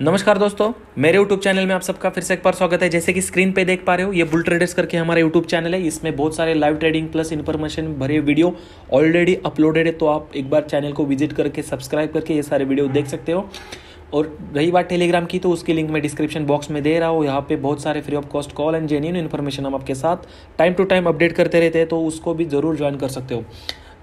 नमस्कार दोस्तों, मेरे यूट्यूब चैनल में आप सबका फिर से एक बार स्वागत है। जैसे कि स्क्रीन पे देख पा रहे हो, ये बुल ट्रेडर्स करके हमारा यूट्यूब चैनल है। इसमें बहुत सारे लाइव ट्रेडिंग प्लस इन्फॉर्मेशन भरे वीडियो ऑलरेडी अपलोडेड है तो आप एक बार चैनल को विज़िट करके सब्सक्राइब करके ये सारे वीडियो देख सकते हो। और रही बात टेलीग्राम की तो उसकी लिंक मैं डिस्क्रिप्शन बॉक्स में दे रहा हूँ। यहाँ पे बहुत सारे free of cost call and genuine information हम आपके साथ टाइम टू टाइम अपडेट करते रहते हैं तो उसको भी ज़रूर ज्वाइन कर सकते हो।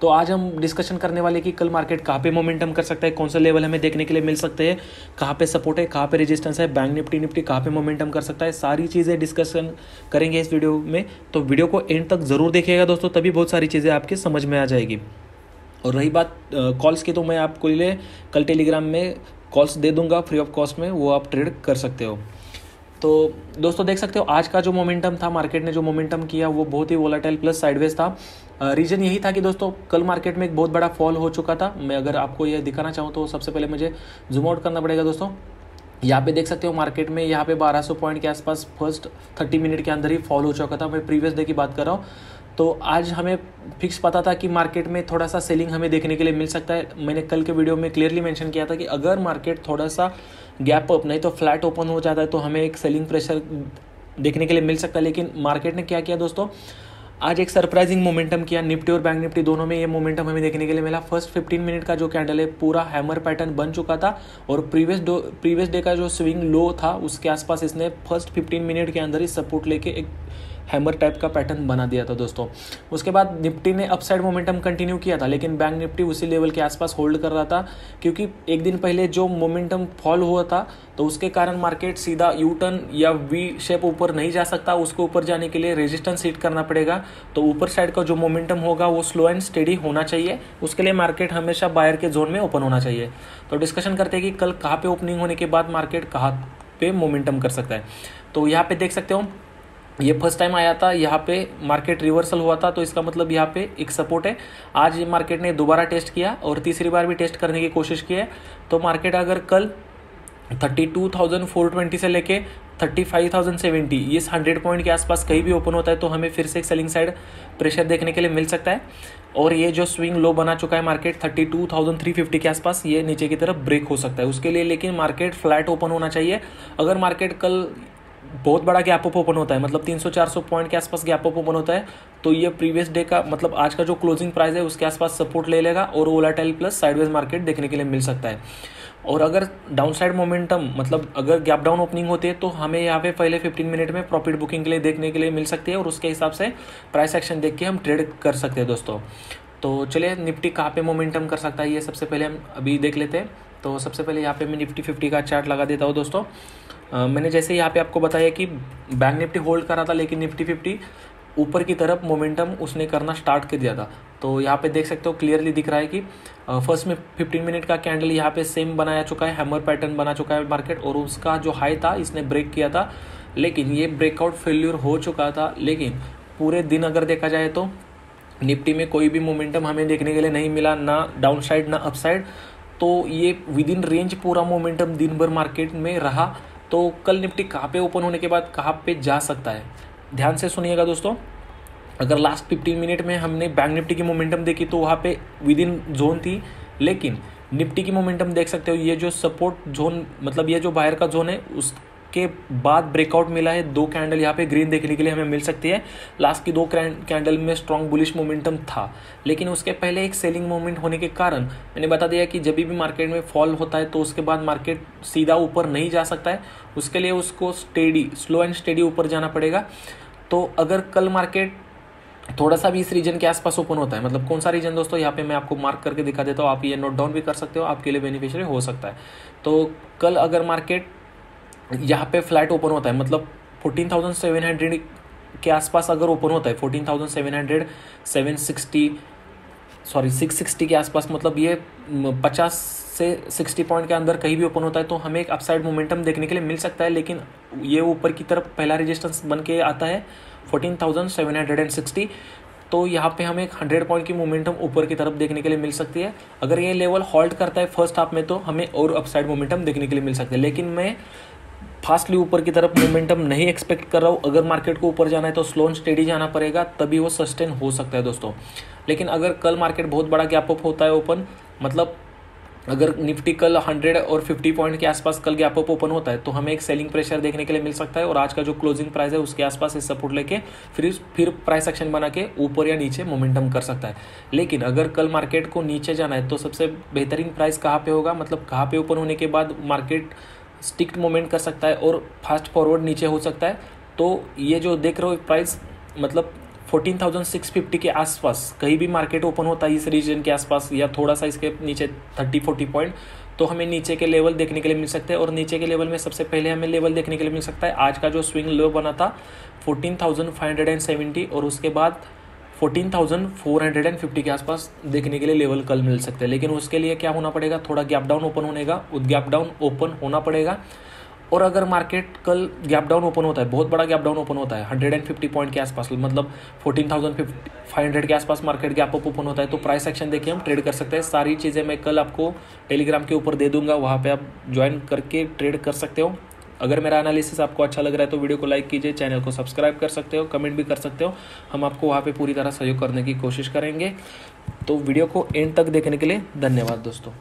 तो आज हम डिस्कशन करने वाले कि कल मार्केट कहाँ पे मोमेंटम कर सकता है, कौन सा लेवल हमें देखने के लिए मिल सकते हैं, कहाँ पे सपोर्ट है, कहाँ पे रेजिस्टेंस है बैंक निफ्टी निफ्टी कहाँ पे मोमेंटम कर सकता है, सारी चीज़ें डिस्कशन करेंगे इस वीडियो में। तो वीडियो को एंड तक ज़रूर देखिएगा दोस्तों, तभी बहुत सारी चीज़ें आपकी समझ में आ जाएगी। और रही बात कॉल्स की तो मैं आपको लिए कल टेलीग्राम में कॉल्स दे दूँगा फ्री ऑफ़ कॉस्ट में, वो आप ट्रेड कर सकते हो। तो दोस्तों, देख सकते हो, आज का जो मोमेंटम था मार्केट ने जो मोमेंटम किया, वो बहुत ही वोलाटाइल प्लस साइडवेज था। रीज़न यही था कि दोस्तों, कल मार्केट में एक बहुत बड़ा फॉल हो चुका था। मैं अगर आपको ये दिखाना चाहूँ तो सबसे पहले मुझे जूम आउट करना पड़ेगा दोस्तों। यहाँ पे देख सकते हो मार्केट में यहाँ पे 1200 पॉइंट के आसपास फ़र्स्ट 30 मिनट के अंदर ही फॉल हो चुका था। मैं प्रीवियस डे की बात कर रहा हूँ। तो आज हमें फिक्स पता था कि मार्केट में थोड़ा सा सेलिंग हमें देखने के लिए मिल सकता है। मैंने कल के वीडियो में क्लियरली मेंशन किया था कि अगर मार्केट थोड़ा सा गैप अप नहीं तो फ्लैट ओपन हो जाता है तो हमें एक सेलिंग प्रेशर देखने के लिए मिल सकता है। लेकिन मार्केट ने क्या किया दोस्तों? आज एक सरप्राइजिंग मोमेंटम किया। निफ्टी और बैंक निफ्टी दोनों में ये मोमेंटम हमें देखने के लिए मिला। फ़र्स्ट 15 मिनट का जो कैंडल है, पूरा हैमर पैटर्न बन चुका था और प्रीवियस डो प्रीवियस डे का जो स्विंग लो था, उसके आसपास इसने फ़र्स्ट 15 मिनट के अंदर ही सपोर्ट लेके एक हैमर टाइप का पैटर्न बना दिया था दोस्तों। उसके बाद निफ्टी ने अपसाइड मोमेंटम कंटिन्यू किया था, लेकिन बैंक निफ्टी उसी लेवल के आसपास होल्ड कर रहा था, क्योंकि एक दिन पहले जो मोमेंटम फॉल हुआ था तो उसके कारण मार्केट सीधा यू टर्न या वी शेप ऊपर नहीं जा सकता, उसको ऊपर जाने के लिए रेजिस्टेंस हिट करना पड़ेगा। तो ऊपर साइड का जो मोमेंटम होगा, वो स्लो एंड स्टेडी होना चाहिए। उसके लिए मार्केट हमेशा बायर के जोन में ओपन होना चाहिए। तो डिस्कशन करते हैं कि कल कहाँ पे ओपनिंग होने के बाद मार्केट कहाँ पे मोमेंटम कर सकता है। तो यहाँ पे देख सकते हो ये फ़र्स्ट टाइम आया था, यहाँ पे मार्केट रिवर्सल हुआ था तो इसका मतलब यहाँ पे एक सपोर्ट है। आज मार्केट ने दोबारा टेस्ट किया और तीसरी बार भी टेस्ट करने की कोशिश की है। तो मार्केट अगर कल thirty two thousand four twenty से लेके थर्टी फाइव थाउज़ेंड सेवेंटी ये हंड्रेड पॉइंट के आसपास कहीं भी ओपन होता है तो हमें फिर से एक सेलिंग साइड प्रेशर देखने के लिए मिल सकता है। और ये जो स्विंग लो बना चुका है market thirty two thousand three fifty के आसपास, ये नीचे की तरफ़ ब्रेक हो सकता है। उसके लिए लेकिन मार्केट फ्लैट ओपन होना चाहिए। अगर मार्केट कल बहुत बड़ा गैप अप ओपन होता है मतलब 300-400 पॉइंट के आसपास गैप अप ओपन होता है तो ये प्रीवियस डे का मतलब आज का जो क्लोजिंग प्राइस है, उसके आसपास सपोर्ट ले लेगा और ओलाटाइल प्लस साइडवेज मार्केट देखने के लिए मिल सकता है। और अगर डाउन साइड मोमेंटम मतलब अगर गैप डाउन ओपनिंग होती है तो हमें यहाँ पे पहले 15 मिनट में प्रॉफिट बुकिंग के लिए देखने के लिए मिल सकती है और उसके हिसाब से प्राइस एक्शन देख के हम ट्रेड कर सकते हैं दोस्तों। तो चलिए निफ्टी कहाँ पे मोमेंटम कर सकता है, ये सबसे पहले हम अभी देख लेते हैं। तो सबसे पहले यहाँ पे मैं निफ्टी फिफ्टी का चार्ट लगा देता हूँ दोस्तों। मैंने जैसे यहाँ पे आपको बताया कि बैंक निफ्टी होल्ड कर था, लेकिन निफ्टी फिफ्टी ऊपर की तरफ़ मोमेंटम उसने करना स्टार्ट कर दिया था। तो यहाँ पे देख सकते हो क्लियरली दिख रहा है कि फ़र्स्ट में 15 मिनट का कैंडल यहाँ पे सेम बनाया चुका है हैमर पैटर्न बना चुका है मार्केट और उसका जो हाई था, इसने ब्रेक किया था। लेकिन ये ब्रेकआउट फेल्यूर हो चुका था, लेकिन पूरे दिन अगर देखा जाए तो निफ्टी में कोई भी मोमेंटम हमें देखने के लिए नहीं मिला, ना डाउन साइड ना अप साइड तो ये विद इन रेंज पूरा मोमेंटम दिन भर मार्केट में रहा। तो कल निफ्टी कहाँ पे ओपन होने के बाद कहाँ पे जा सकता है? ध्यान से सुनिएगा दोस्तों। अगर लास्ट फिफ्टीन मिनट में हमने बैंक निफ्टी की मोमेंटम देखी तो वहाँ पे विद इन जोन थी। लेकिन निफ्टी की मोमेंटम देख सकते हो, ये जो सपोर्ट जोन मतलब ये जो बाहर का जोन है, उस के बाद ब्रेकआउट मिला है। दो कैंडल यहाँ पे ग्रीन देखने के लिए हमें मिल सकती है। लास्ट की दो कैंडल में स्ट्रॉन्ग बुलिश मोमेंटम था। लेकिन उसके पहले एक सेलिंग मोमेंट होने के कारण मैंने बता दिया कि जब भी मार्केट में फॉल होता है तो उसके बाद मार्केट सीधा ऊपर नहीं जा सकता है। उसके लिए उसको स्टेडी स्लो एंड स्टेडी ऊपर जाना पड़ेगा। तो अगर कल मार्केट थोड़ा सा भी इस रीजन के आसपास ओपन होता है मतलब कौन सा रीजन दोस्तों, यहाँ पे मैं आपको मार्क करके दिखा देता हूँ। आप ये नोट डाउन भी कर सकते हो, आपके लिए बेनिफिशियरी हो सकता है। तो कल अगर मार्केट यहाँ पे फ्लैट ओपन होता है मतलब फोर्टीन थाउज़ेंड सेवन हंड्रेड के आसपास अगर ओपन होता है fourteen thousand seven hundred seven sixty sorry six sixty के आसपास मतलब ये पचास से सिक्सटी पॉइंट के अंदर कहीं भी ओपन होता है तो हमें एक अपसाइड मोमेंटम देखने के लिए मिल सकता है, लेकिन ये ऊपर की तरफ़ पहला रेजिस्टेंस बन के आता है fourteen thousand seven hundred and sixty तो यहाँ पे हमें एक हंड्रेड पॉइंट की मोमेंटम ऊपर की तरफ़ देखने के लिए मिल सकती है। अगर ये लेवल हॉल्ट करता है फ़र्स्ट हाफ़ में तो हमें और अपसाइड मोमेंटम देखने के लिए मिल सकती है, लेकिन मैं फास्टली ऊपर की तरफ़ मोमेंटम नहीं एक्सपेक्ट कर रहा हूँ। अगर मार्केट को ऊपर जाना है तो स्लो एंड स्टेडी जाना पड़ेगा, तभी वो सस्टेन हो सकता है दोस्तों। लेकिन अगर कल मार्केट बहुत बड़ा गैप अप होता है ओपन मतलब अगर निफ्टी कल 100 और 50 पॉइंट के आसपास कल गैप अप ओपन होता है तो हमें एक सेलिंग प्रेशर देखने के लिए मिल सकता है और आज का जो क्लोजिंग प्राइस है उसके आसपास इस सपोर्ट लेके फिर फिर प्राइस एक्शन बना के ऊपर या नीचे मोमेंटम कर सकता है। लेकिन अगर कल मार्केट को नीचे जाना है तो सबसे बेहतरीन प्राइस कहाँ पे होगा? मतलब कहाँ पे ओपन होने के बाद मार्केट स्टिक्ट मूवमेंट कर सकता है और फास्ट फॉरवर्ड नीचे हो सकता है। तो ये जो देख रहे हो प्राइस मतलब 14,650 के आसपास कहीं भी मार्केट ओपन होता है इस रीजन के आसपास या थोड़ा सा इसके नीचे 30 40 पॉइंट तो हमें नीचे के लेवल देखने के लिए मिल सकते हैं और नीचे के लेवल में सबसे पहले हमें लेवल देखने के लिए मिल सकता है। आज का जो स्विंग लो बना था 14,570 और उसके बाद 14,450 के आसपास देखने के लिए लेवल कल मिल सकते हैं। लेकिन उसके लिए क्या होना पड़ेगा? थोड़ा गैप डाउन ओपन होने का गैप डाउन ओपन होना पड़ेगा। और अगर मार्केट कल गैप डाउन ओपन होता है बहुत बड़ा गैप डाउन ओपन होता है 150 पॉइंट के आसपास मतलब 14,500 के आसपास मार्केट गैप अप ओपन होता है तो प्राइस एक्शन देखिए हम ट्रेड कर सकते हैं। सारी चीज़ें मैं कल आपको टेलीग्राम के ऊपर दे दूँगा वहाँ पे आप ज्वाइन करके ट्रेड कर सकते हो। अगर मेरा एनालिसिस आपको अच्छा लग रहा है तो वीडियो को लाइक कीजिए चैनल को सब्सक्राइब कर सकते हो कमेंट भी कर सकते हो। हम आपको वहाँ पे पूरी तरह सहयोग करने की कोशिश करेंगे। तो वीडियो को एंड तक देखने के लिए धन्यवाद दोस्तों।